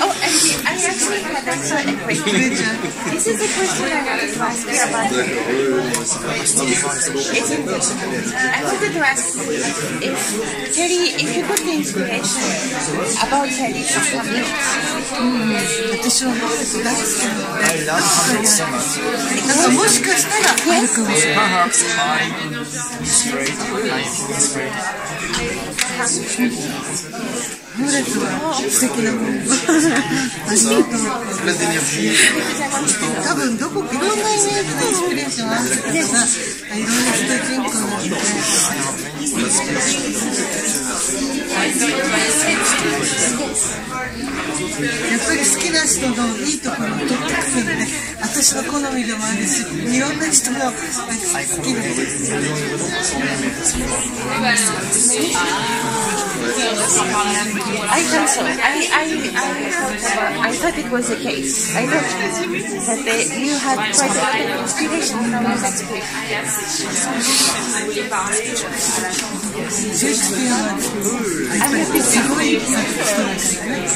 Oh, and I actually had that sort of question. this is the question I got to ask you about. It's in uh, I wanted to ask if Terry, if you put the inspiration about Terry from Hamlet. Mm. 私は大好きな大好きなもしかしたら、yes. Perhaps I am straight. I am straight. Inspired. ムレツは素敵なものありがとう Plein d'énergie. 多分どこいろんなイメージのインスピレーションあるけどさいろんな人人口なのでやっぱり好きな人のいいところを取ってくるんで私の好みでもあるしいろんな人の好きで I thought so. I, I, I, thought about, I thought it was the case. I thought that the, you had quite a lot of inspiration from that book. シェイ